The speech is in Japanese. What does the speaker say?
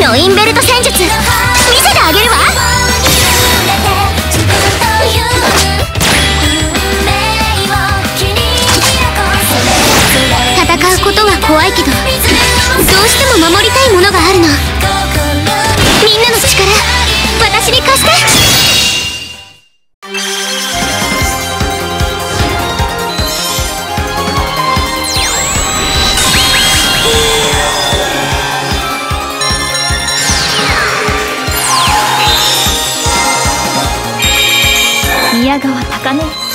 ノインベルト戦術。見せてあげるわ。戦うことは怖いけどどうしても守りたいものがあるの。宮川高根